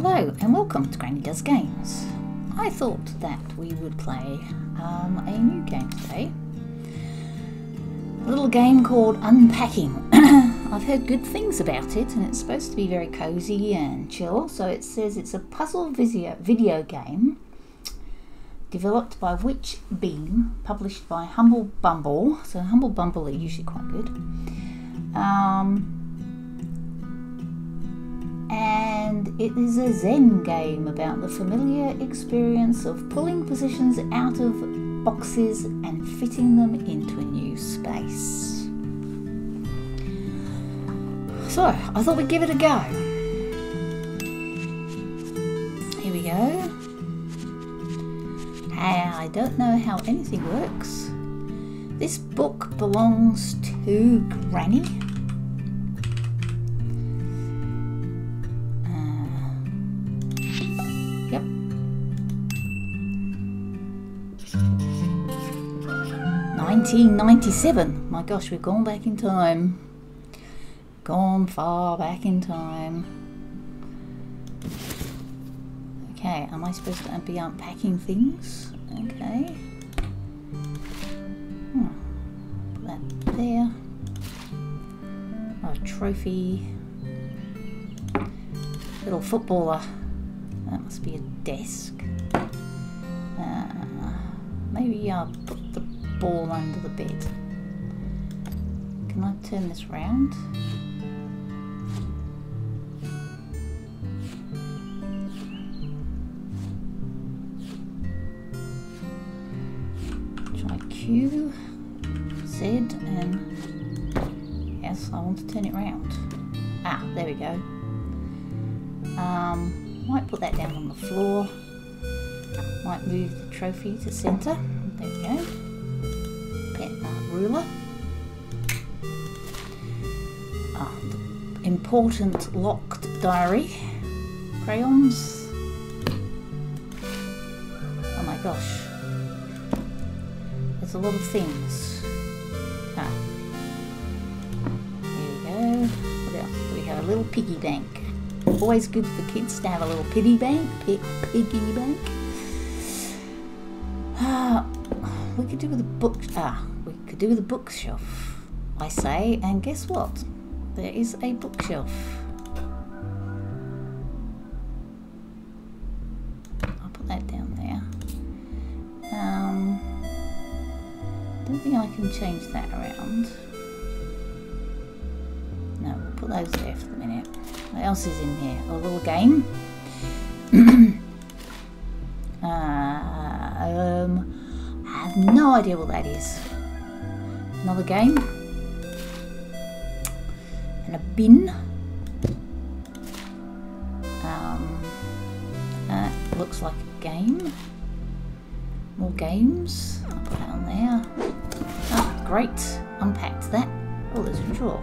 Hello and welcome to Granny Does Games. I thought that we would play um, a new game today. A little game called Unpacking. I've heard good things about it and it's supposed to be very cozy and chill. So it says it's a puzzle video, game developed by Witch Beam, published by Humble Bundle. So Humble Bundle are usually quite good. Um, and it is a Zen game about the familiar experience of pulling positions out of boxes and fitting them into a new space. So, I thought we'd give it a go. Here we go. I don't know how anything works. This book belongs to Granny. 1997. My gosh, we've gone back in time. Gone far back in time. Okay, am I supposed to be unpacking things? Okay. Hmm. Put that there. A trophy. Little footballer. That must be a desk. Uh, maybe I'll put ball under the bed. Can I turn this round? Try Q, Z, and yes, I want to turn it round. Ah, there we go. Um, might put that down on the floor. Might move the trophy to centre. Important locked diary. Crayons. Oh my gosh. There's a lot of things. Ah. There we go. What else? We have a little piggy bank. Always good for kids to have a little piggy bank. Pi piggy bank. Ah, we could do with a book. Ah, we could do with a bookshelf. I say, and guess what? There is a bookshelf. I'll put that down there. Um, don't think I can change that around. No, we'll put those there for the minute. What else is in here? A little game. uh, um, I have no idea what that is. Another game. Bin. Um, that looks like a game. More games. I'll put that on there. Oh, great. Unpacked that. Oh, there's a drawer.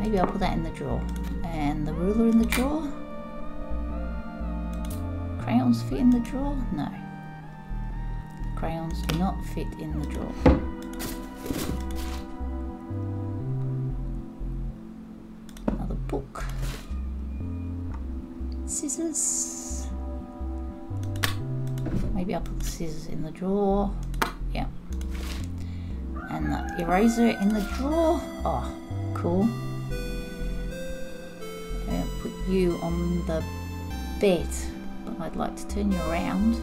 Maybe I'll put that in the drawer. And the ruler in the drawer. Crayons fit in the drawer? No. Crayons do not fit in the drawer. Scissors. Maybe I'll put the scissors in the drawer. Yeah. And the eraser in the drawer. Oh, cool. I'll put you on the bed, but I'd like to turn you around.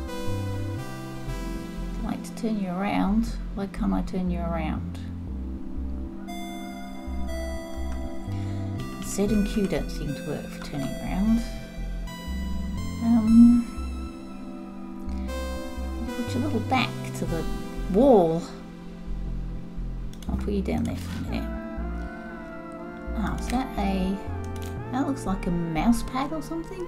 I'd like to turn you around. Why can't I turn you around? Z and Q don't seem to work for turning around. Put your little back to the wall. I'll put you down there for a minute. Oh, is that a... That looks like a mouse pad or something?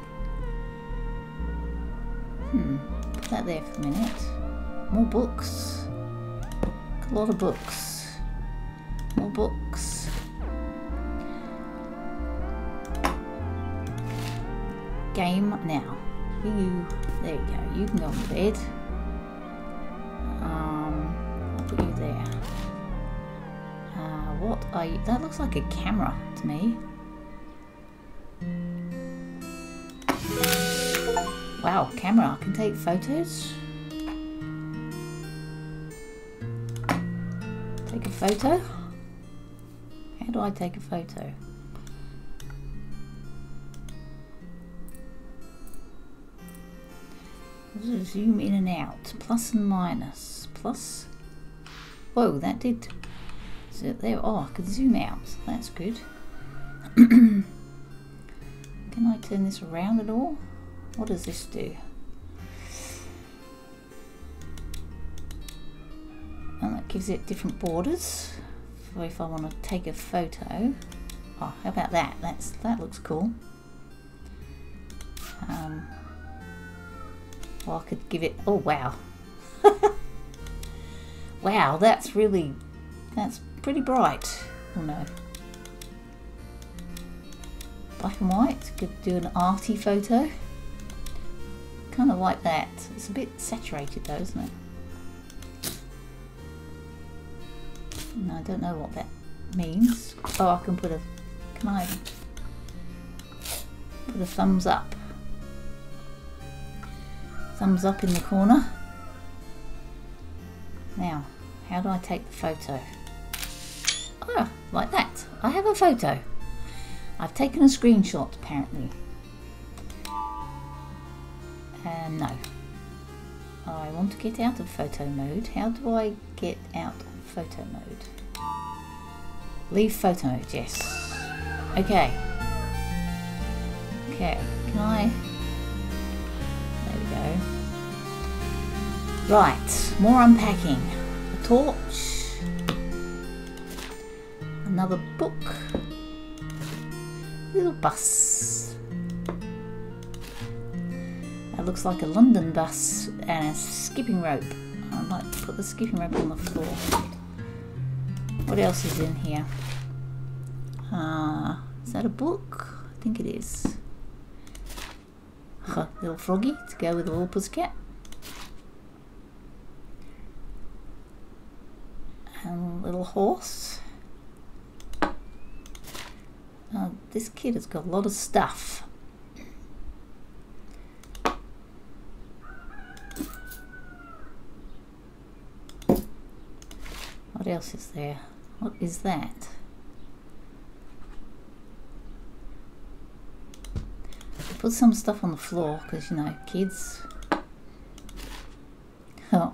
Hmm, put that there for a minute. More books. A lot of books. More books. Game now. You, there you go. You can go the bed. Um, I'll put you there. Uh, what are you? That looks like a camera to me. Wow, camera, I can take photos. Take a photo. How do I take a photo? Zoom in and out. Plus and minus. Plus. Whoa, that did. So there. Oh, I can zoom out. That's good. Can I turn this around at all? What does this do? And that gives it different borders. So if I want to take a photo. Oh, how about that? That's that looks cool. Um, well, I could give it. Oh wow! wow, that's really that's pretty bright. Oh no. Black and white. Could do an arty photo. Kind of like that. It's a bit saturated though, isn't it? No, I don't know what that means. Oh, I can put a. Can I put a thumbs up? Thumbs up in the corner. Now, how do I take the photo? Oh, like that. I have a photo. I've taken a screenshot apparently. And uh, no. I want to get out of photo mode. How do I get out of photo mode? Leave photo mode, yes. Okay. Okay, can I... Right, more unpacking. A torch. Another book. Little bus. That looks like a London bus and a skipping rope. I might put the skipping rope on the floor. What else is in here? Uh, is that a book? I think it is. Little froggy to go with the little pussycat. And a little horse. This kid has got a lot of stuff. What else is there? What is that? Put some stuff on the floor because you know kids. Oh,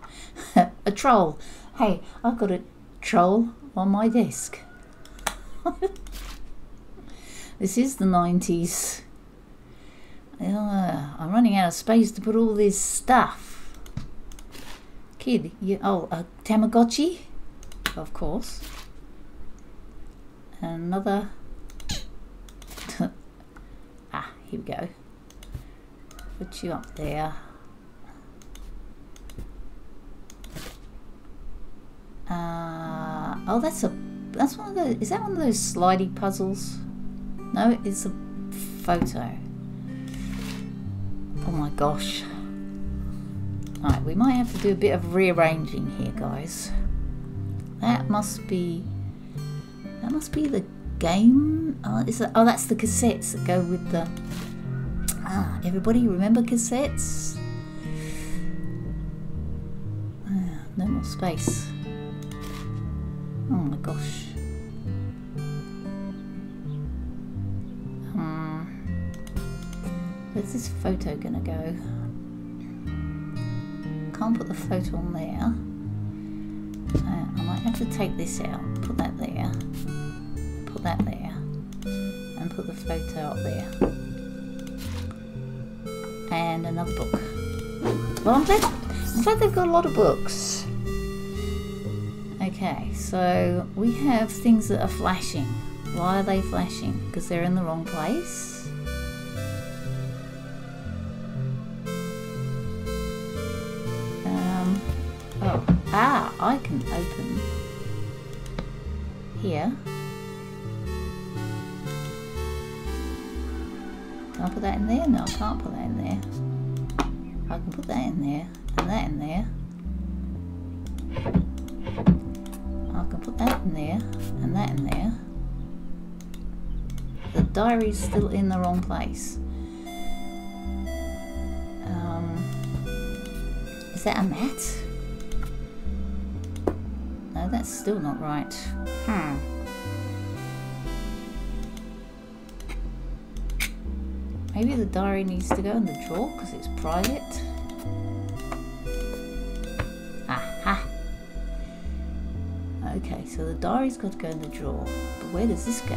a troll. Hey, I've got a troll on my desk. this is the 90s. Uh, I'm running out of space to put all this stuff. Kid, you, oh, a Tamagotchi? Of course. Another. ah, here we go. Put you up there. Uh, oh, that's a. That's one of those. Is that one of those slidey puzzles? No, it's a photo. Oh my gosh. Alright, we might have to do a bit of rearranging here, guys. That must be... That must be the game? Oh, is that, oh that's the cassettes that go with the... Ah, everybody remember cassettes? Ah, no more space. Oh my gosh. Hmm. Where's this photo gonna go? Can't put the photo on there. Uh, I might have to take this out, put that there, put that there, and put the photo up there. And another book. Well, I'm glad, I'm glad they've got a lot of books. Okay, so we have things that are flashing. Why are they flashing? Because they're in the wrong place. Um, oh, ah, I can open here. Can I put that in there? No, I can't put that in there. I can put that in there and that in there. That in there and that in there. The diary's still in the wrong place. Is that a mat? No, that's still not right. Hmm. Maybe the diary needs to go in the drawer because it's private. So the diary's got to go in the drawer. But where does this go?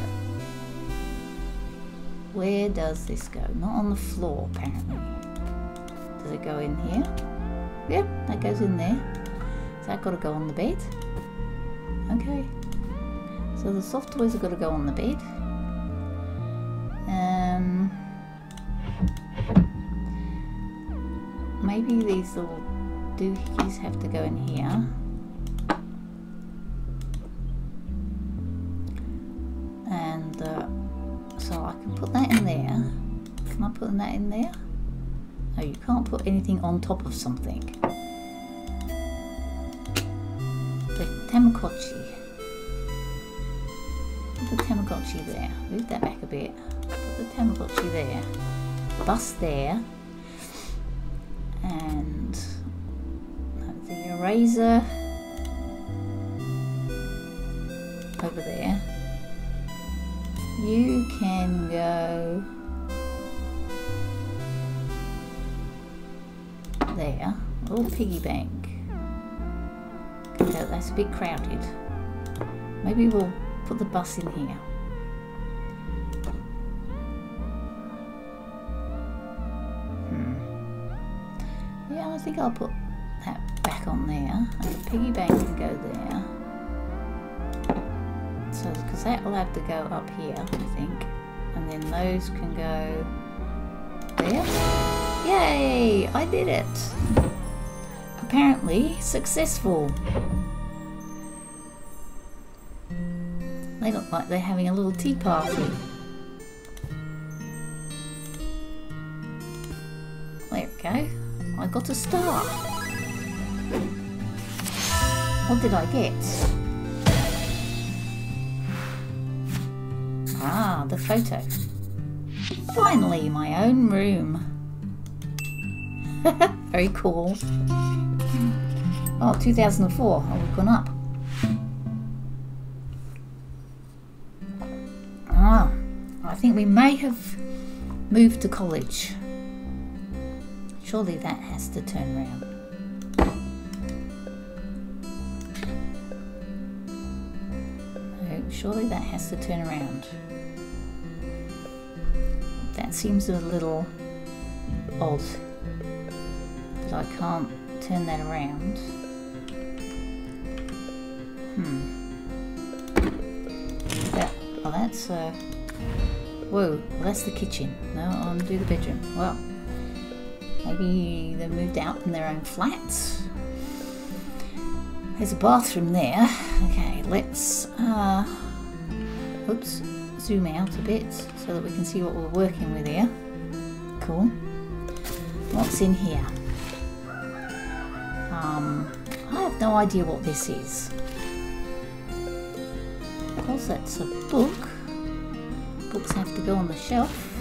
Where does this go? Not on the floor, apparently. Does it go in here? Yep, that goes in there. Is that got to go on the bed? Okay. So the soft toys have got to go on the bed. Um, maybe these little doohickeys have to go in here. In there? No, you can't put anything on top of something. The Tamagotchi. Put the Tamagotchi there. Move that back a bit. Put the Tamagotchi there. Bus there. And the eraser over there. You can go piggy bank. That's a bit crowded. Maybe we'll put the bus in here. Hmm. Yeah, I think I'll put that back on there. And the piggy bank can go there. So, because that will have to go up here, I think. And then those can go there. Yay! I did it! Apparently successful. They look like they're having a little tea party. There we go. I got a star. What did I get? Ah, the photo. Finally, my own room. Very cool. Oh, 2004. Oh, we've gone up. Ah, I think we may have moved to college. Surely that has to turn around. Surely that has to turn around. That seems a little odd that I can't turn that around. Hmm. Yeah, well that's uh Whoa, well that's the kitchen. No, I'll do the bedroom. Well maybe they moved out in their own flats. There's a bathroom there. Okay, let's uh oops, zoom out a bit so that we can see what we're working with here. Cool. What's in here? Have no idea what this is. Of course, that's a book. Books have to go on the shelf.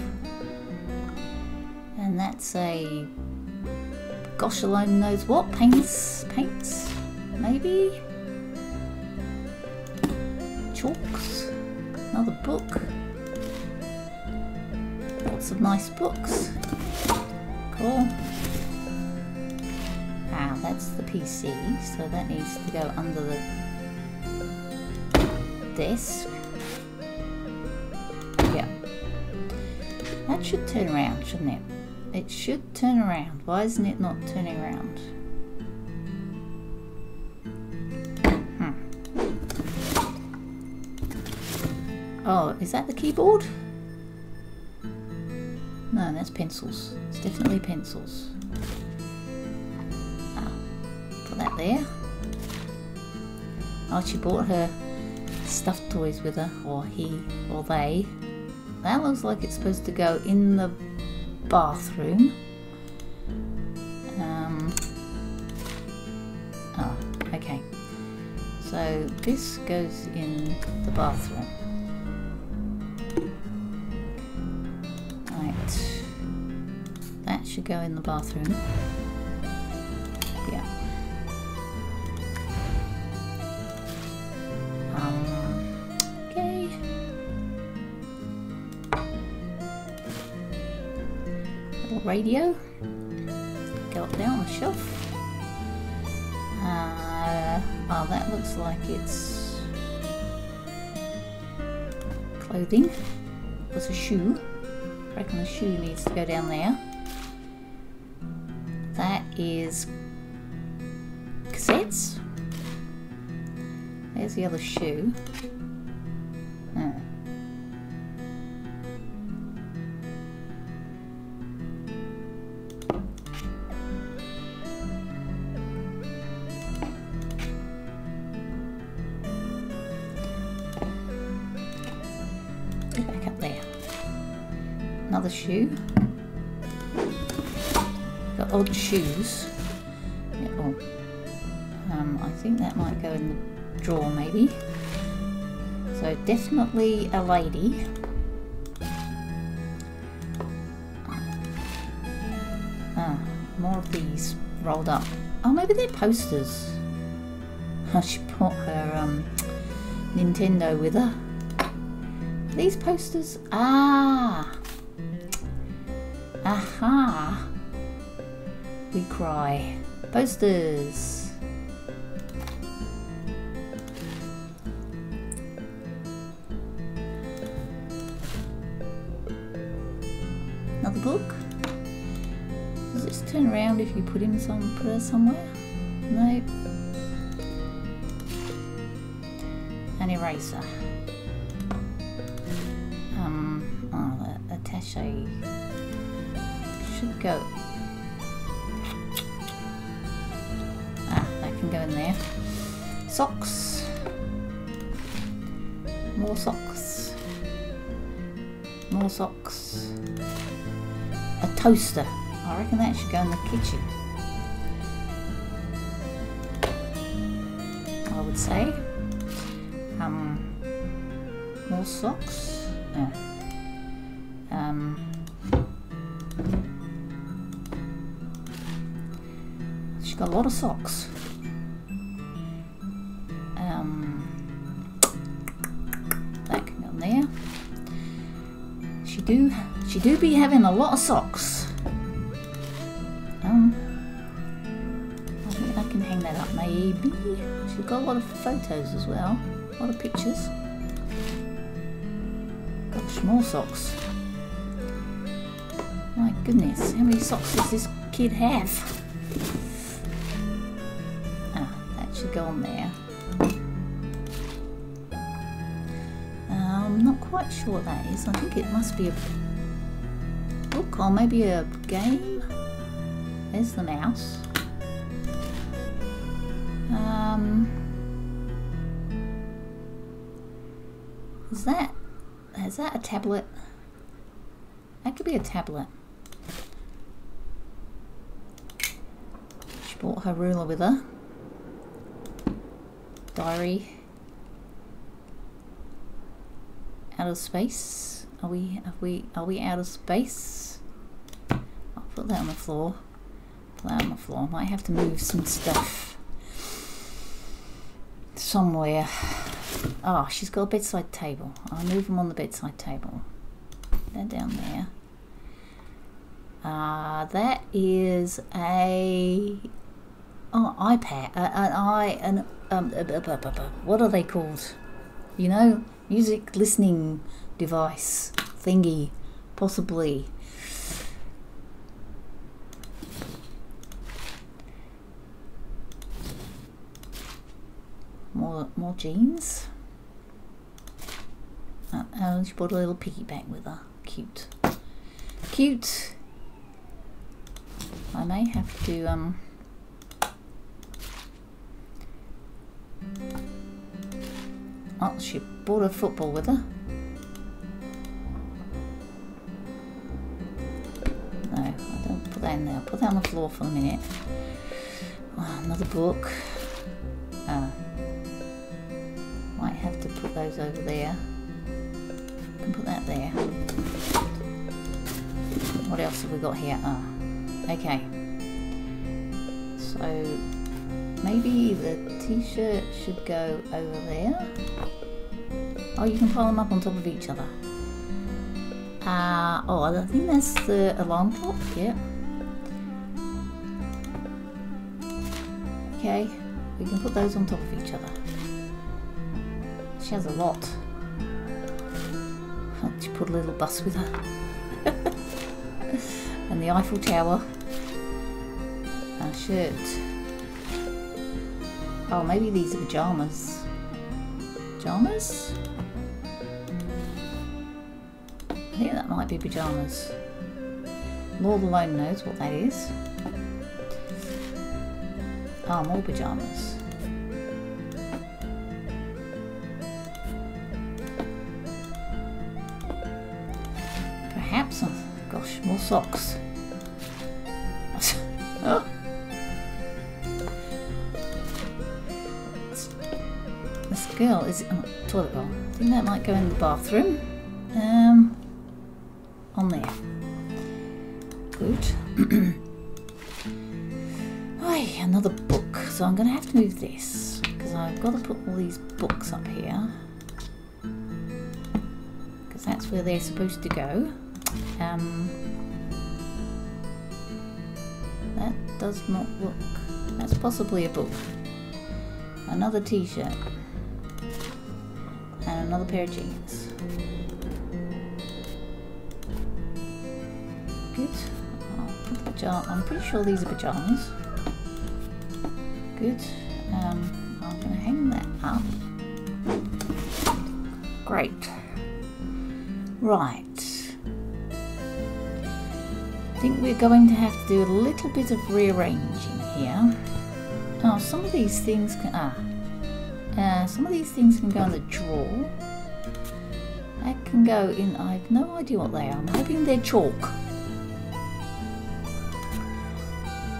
And that's a gosh alone knows what. Paints? Paints? Maybe? Chalks? Another book? Lots of nice books. Cool. The PC, so that needs to go under the desk. Yeah. That should turn around, shouldn't it? It should turn around. Why isn't it not turning around? Hmm. Oh, is that the keyboard? No, that's pencils. It's definitely pencils. There. Oh, she brought her stuffed toys with her, or he, or they. That looks like it's supposed to go in the bathroom. Um, oh, okay. So this goes in the bathroom. Right. That should go in the bathroom. Radio. Go up there on the shelf. Uh, oh, that looks like it's clothing. Was a shoe. I reckon the shoe needs to go down there. That is cassettes. There's the other shoe. Shoes. Yeah, oh. Um, I think that might go in the drawer maybe. So definitely a lady. Ah, more of these rolled up. Oh, maybe they're posters. Oh, she brought her um, Nintendo with her. These posters. Ah. Aha. We cry. Posters. Another book. Does this turn around if you put him some put her somewhere? No. An eraser. Toaster. I reckon that should go in the kitchen. I would say. Um, more socks. Yeah. Um, she's got a lot of socks. Um, that can go there. She do, she do be having a lot of socks. She's got a lot of photos as well, a lot of pictures. Gosh, more socks. My goodness, how many socks does this kid have? Ah, that should go on there. I'm not quite sure what that is. I think it must be a book or maybe a game. There's the mouse. Is that is that a tablet? That could be a tablet. She brought her ruler with her. Diary. Out of space. Are we? Are we? Are we out of space? I'll put that on the floor. Put that on the floor. Might have to move some stuff somewhere. Oh, she's got a bedside table. I'll move them on the bedside table. They're down there. Uh, that is a oh, iPad. An i an um. What are they called? You know, music listening device thingy, possibly. More more jeans. Oh, she brought a little piggyback with her. Cute. Cute. I may have to um Oh, she brought a football with her. No, I don't put that in there. Put that on the floor for a minute. Oh, another book. Uh, might have to put those over there. Can put that there. What else have we got here? Ah, okay. So maybe the t-shirt should go over there. Oh, you can pile them up on top of each other. Uh, oh, I think that's the alarm clock, yeah. Okay, we can put those on top of each other. Has a lot. Oh, she put a little bus with her. and the Eiffel Tower. Ah, a shirt. Oh, maybe these are pajamas. Pajamas? I think that might be pajamas. Lord alone knows what that is. Oh, more pajamas. Socks. This girl is oh, toilet roll. I think that might go in the bathroom. Um, on there. Good. Hey, another book. So I'm going to have to move this because I've got to put all these books up here because that's where they're supposed to go. Um, does not look. That's possibly a book. Another t-shirt and another pair of jeans. Good. I'm pretty sure these are pajamas good. Um, I'm going to hang that up. Great. Right. Think we're going to have to do a little bit of rearranging here. Oh, some of these things can... Ah. Uh, some of these things can go in the drawer. That can go in... I have no idea what they are. I'm hoping they're chalk.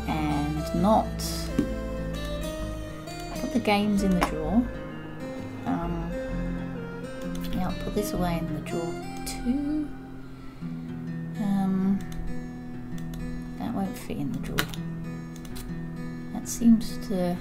And not Put the games in the drawer. Um, yeah, I'll put this away in the drawer too. In the drawer. That seems to...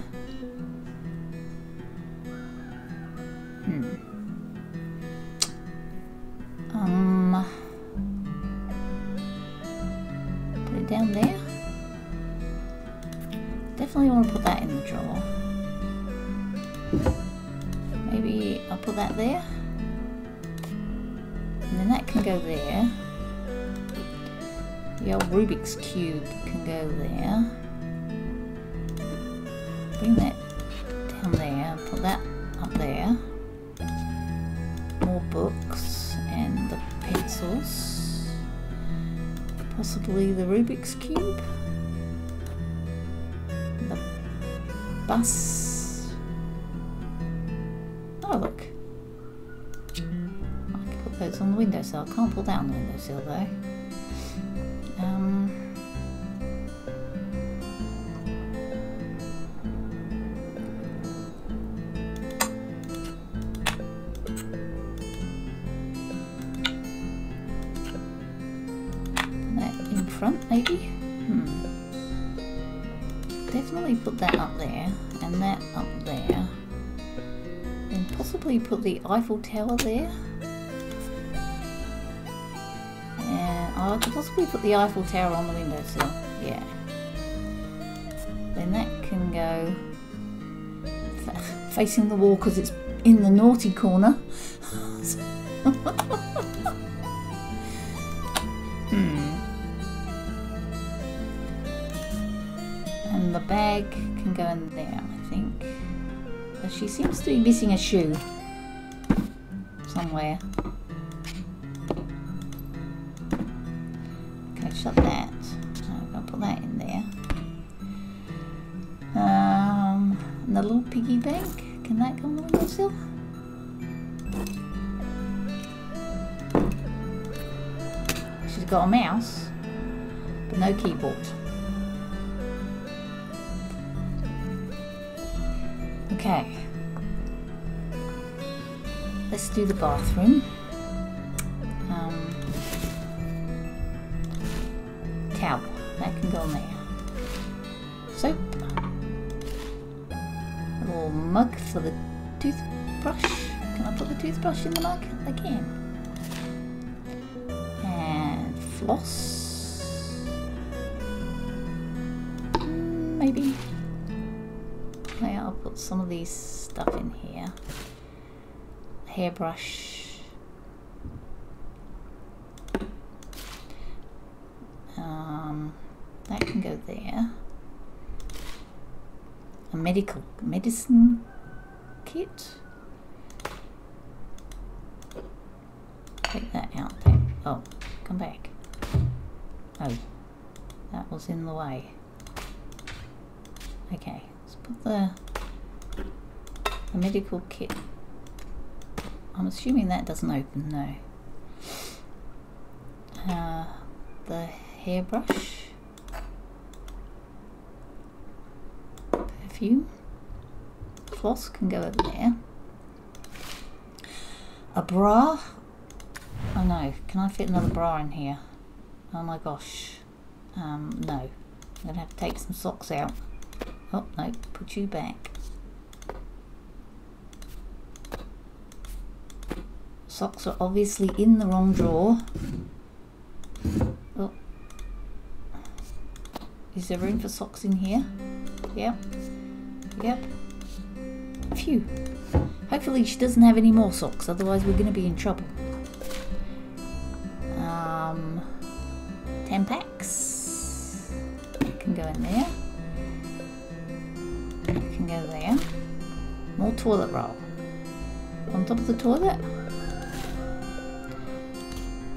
bus Oh, look. I can put those on the windowsill. I can't pull that on the windowsill though. Put that up there and that up there And possibly put the Eiffel Tower there. And I could possibly put the Eiffel Tower on the windowsill. Yeah. Then that can go facing the wall because it's in the naughty corner. To be missing a shoe somewhere. Okay, shut that. I'm going to put that in there. Um, and the little piggy bank. Can that come on the windowsill? She's got a mouse, but no keyboard. Okay let's do the bathroom. Um, towel, that can go in there. Soap. A little mug for the toothbrush. Can I put the toothbrush in the mug? I can. And floss. Hairbrush. Um, that can go there a medical medicine kit. Take that out there. Oh, come back. Oh, that was in the way. Okay, let's put the, the medical kit. I'm assuming that doesn't open, no. Uh, the hairbrush. perfume. Floss can go over there. A bra. Oh no, can I fit another bra in here? Oh my gosh. Um, no. I'm going to have to take some socks out. Oh, no, put you back. Socks are obviously in the wrong drawer. Oh. Is there room for socks in here? Yep. Yep. Phew. Hopefully she doesn't have any more socks, otherwise we're going to be in trouble. Um, Tampax. Can go in there. Can go there. More toilet roll. On top of the toilet.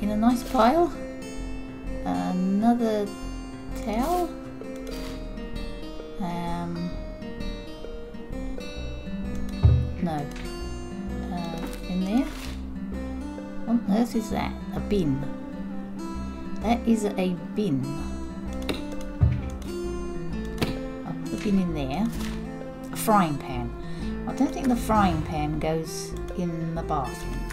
In a nice pile. Another towel. Um, no. Uh, in there? What on earth is that? A bin. That is a bin. I'll put the bin in there. A frying pan. I don't think the frying pan goes in the bathroom.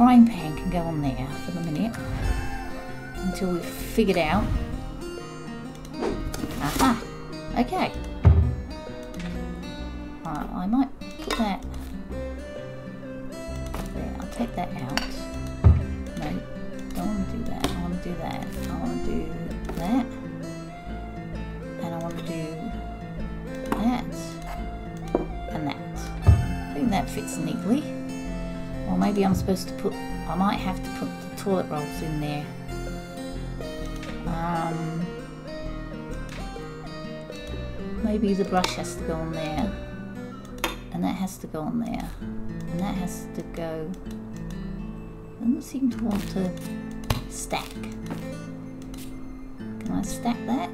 Frying pan can go on there for the minute until we've figured out. Aha! Okay. Toilet rolls in there. Um, maybe the brush has to go on there. And that has to go on there. And that has to go. Doesn't seem to want to stack. Can I stack that?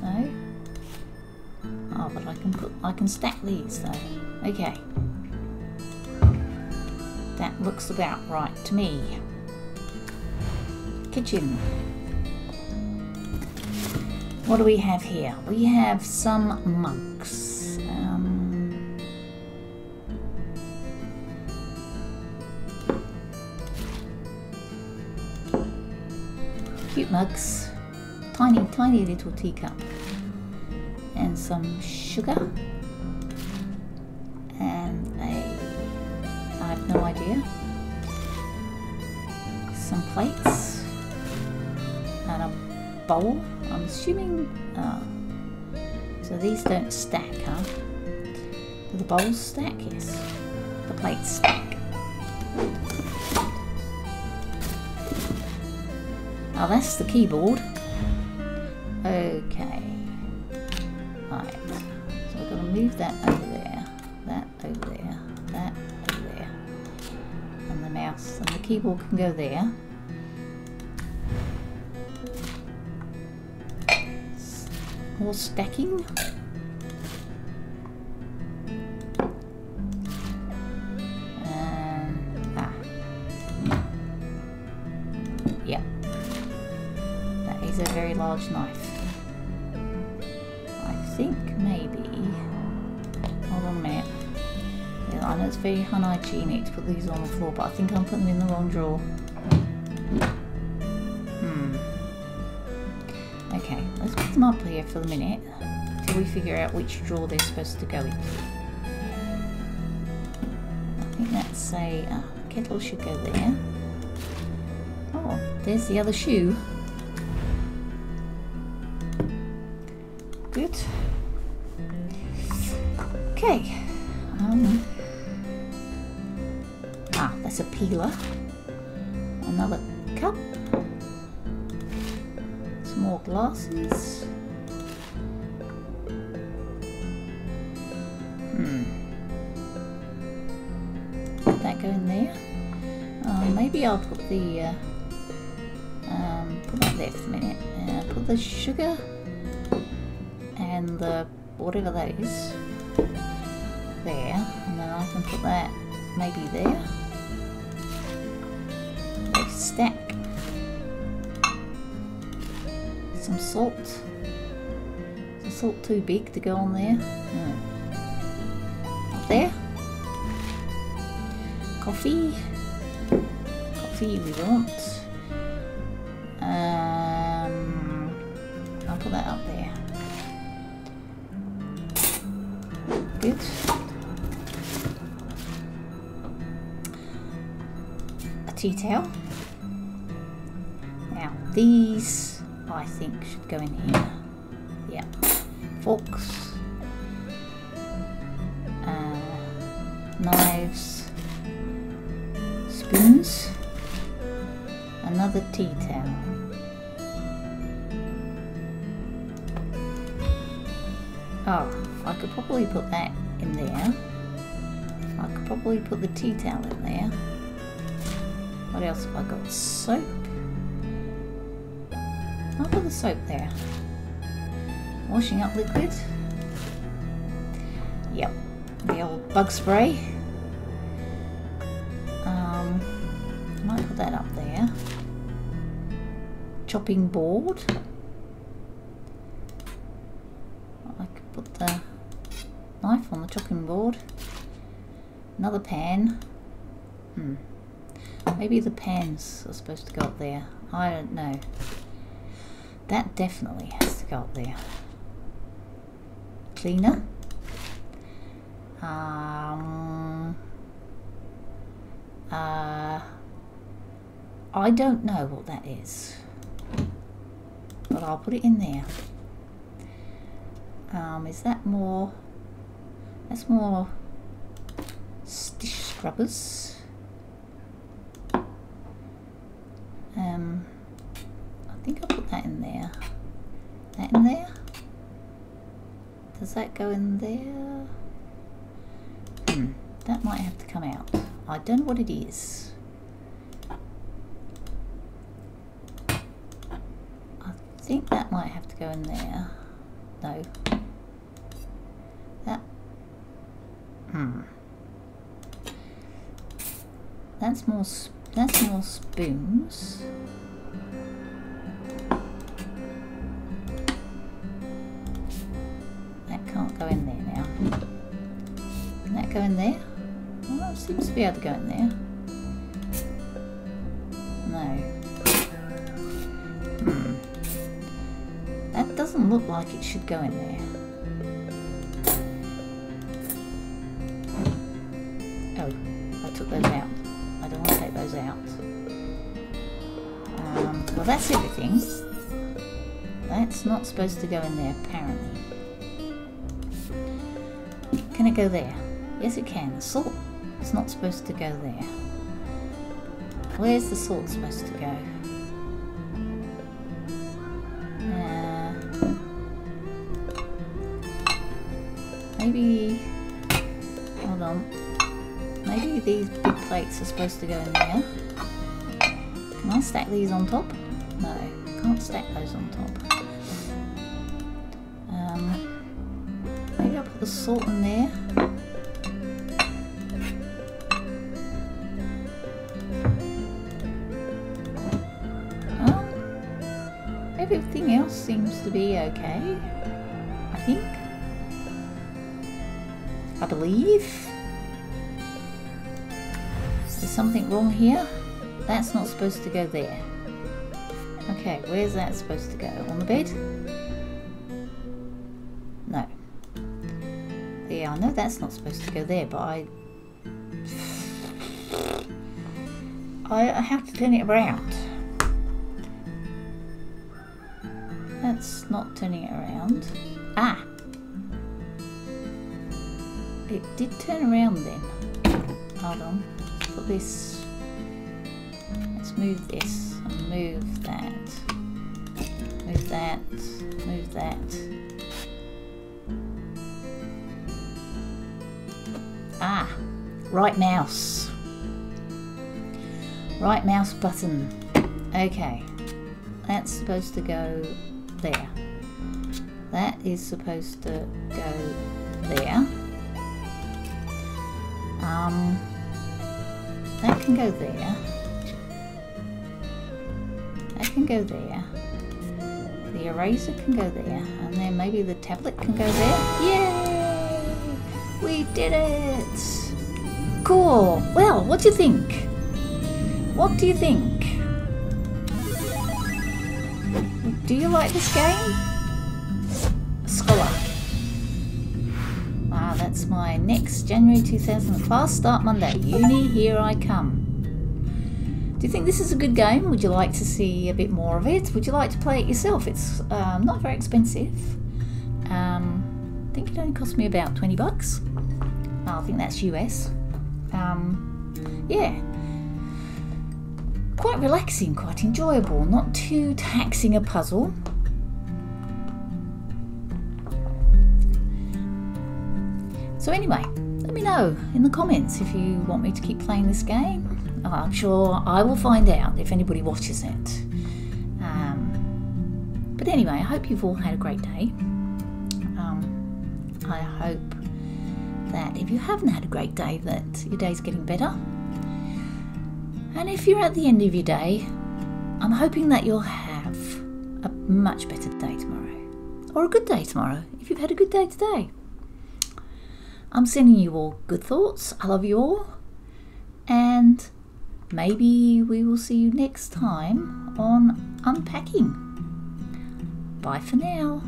No. Oh but I can put I can stack these though. Okay. That looks about right to me kitchen. What do we have here? We have some mugs. Um, cute mugs, tiny, tiny little teacup, and some sugar, bowl. I'm assuming, uh, so these don't stack, huh? Do the bowls stack? Yes. The plates stack. Oh, that's the keyboard. Okay. Right. So we're going to move that over there, that over there, that over there. And the mouse and the keyboard can go there. More stacking. Ah. Yeah. That is a very large knife. I think maybe... Hold on a minute. Yeah, I know it's very unhygienic to put these on the floor, but I think I'm putting them in the wrong drawer. For the minute. until we figure out which drawer they're supposed to go into. I think that's a uh, kettle should go there. Oh, there's the other shoe. Good. Okay. Um, ah, that's a peeler. Another cup. Some more glasses. Go in there. Uh, maybe I'll put the uh, um, put that there for a minute. Uh, put the sugar and the whatever that is there, and then I can put that maybe there. Stack some salt. Is the salt too big to go on there? Up there. Coffee. Coffee we want. Um, I'll put that up there. Good. A tea towel. Now these I think should go in here. Spoons. Another tea towel. Oh, I could probably put that in there. I could probably put the tea towel in there. What else have I got? Soap. I'll put the soap there. Washing up liquid. Yep, the old bug spray. Chopping board. I could put the knife on the chopping board. Another pan. Hmm. Maybe the pans are supposed to go up there. I don't know. That definitely has to go up there. Cleaner. Um, uh, I don't know what that is, I'll put it in there. Um, is that more? That's more dish scrubbers. Um, I think I'll put that in there. That in there? Does that go in there? Hmm, that might have to come out. I don't know what it is. I think that might have to go in there. No. That. Hmm. That's more. That's more spoons. That can't go in there now. Can that go in there? Well, it seems to be able to go in there. Like it should go in there. Oh, I took those out. I don't want to take those out. Um, well, that's everything. That's not supposed to go in there, apparently. Can it go there? Yes, it can. Salt It's not supposed to go there. Where's the salt supposed to go? Maybe... Hold on. Maybe these big plates are supposed to go in there. Can I stack these on top? No, can't stack those on top. Um, maybe I'll put the salt in there. Everything else seems to be okay. I think. Believe. There's something wrong here. That's not supposed to go there. Okay, where's that supposed to go? On the bed? No. Yeah, I know that's not supposed to go there, but I, I have to turn it around. That's not turning it around. Ah! It did turn around then. Hold on. Put this. Let's move this. And move that. Move that. Move that. Ah! Right mouse. Right mouse button. Okay. That's supposed to go there. That is supposed to go there. Um, that can go there. That can go there. The eraser can go there. And then maybe the tablet can go there. Yay! We did it! Cool. Well, what do you think? What do you think? Do you like this game? My next January 2000 fast start Monday. Uni, here I come. Do you think this is a good game? Would you like to see a bit more of it? Would you like to play it yourself? It's um, not very expensive. Um, I think it only cost me about 20 bucks. I think that's US. Um, yeah, quite relaxing, quite enjoyable, not too taxing a puzzle. So anyway, let me know in the comments if you want me to keep playing this game. Oh, I'm sure I will find out if anybody watches it. Um, but anyway, I hope you've all had a great day. Um, I hope that if you haven't had a great day, that your day's getting better. And if you're at the end of your day, I'm hoping that you'll have a much better day tomorrow. Or a good day tomorrow, if you've had a good day today. I'm sending you all good thoughts. I love you all. And maybe we will see you next time on Unpacking. Bye for now.